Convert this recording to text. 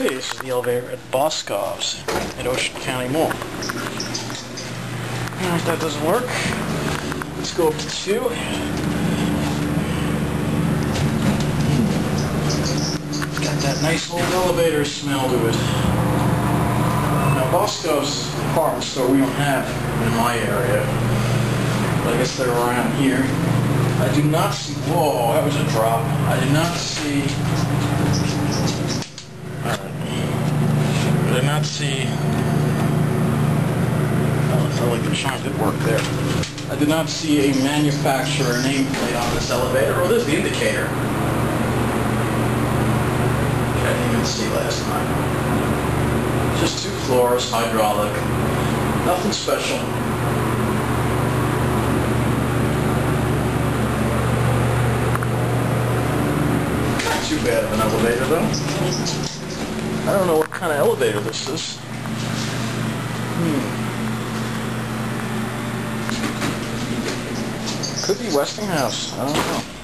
Okay, this is the elevator at Boscov's at Ocean County Mall. If that doesn't work, let's go up to two. It's got that nice old elevator smell to it. Now Boscov's department store we don't have in my area. But I guess they're around here. I do not see, whoa, that was a drop. I did not see I did not see, oh, like the chime did work there. I did not see a manufacturer nameplate on this elevator. Oh, there's the indicator. Which I didn't even see last time. Just two floors, hydraulic. Nothing special. Not too bad of an elevator though. I don't know what kind of elevator this is. Hmm. Could be Westinghouse. I don't know.